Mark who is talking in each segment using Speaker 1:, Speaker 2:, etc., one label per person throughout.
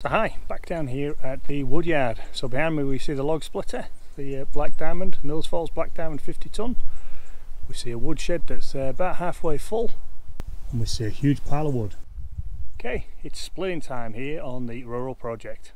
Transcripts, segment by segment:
Speaker 1: So hi, back down here at the woodyard. So behind me we see the log splitter, the uh, Black Diamond, Millers Falls Black Diamond 50 tonne. We see a woodshed that's uh, about halfway full and we see a huge pile of wood. Okay, it's splitting time here on the rural project.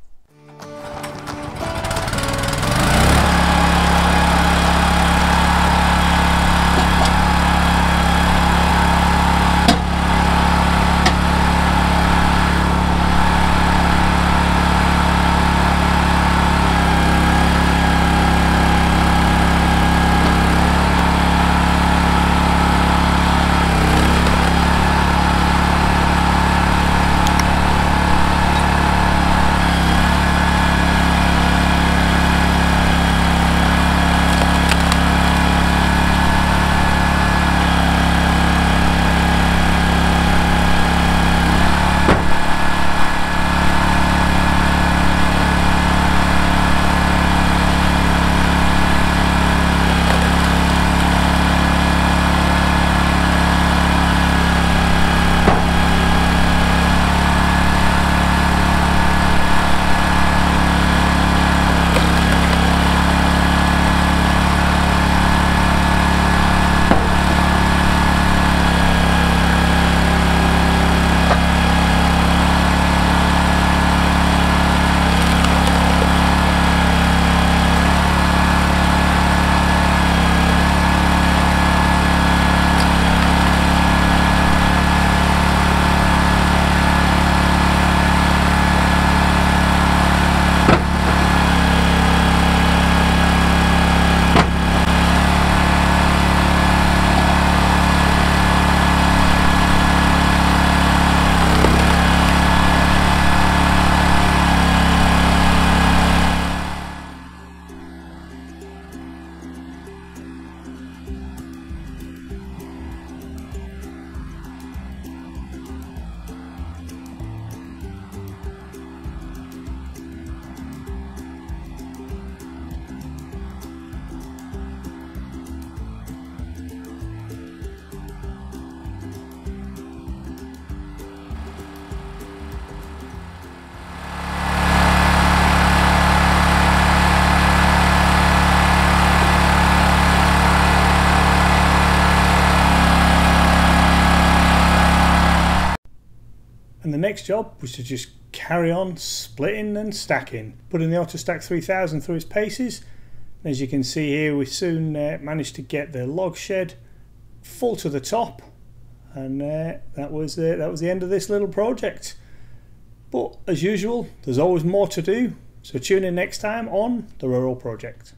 Speaker 1: And the next job was to just carry on splitting and stacking, putting the AutoStack 3000 through its paces. And as you can see here, we soon uh, managed to get the log shed full to the top, and uh, that was uh, that was the end of this little project. But as usual, there's always more to do. So tune in next time on the Rural Project.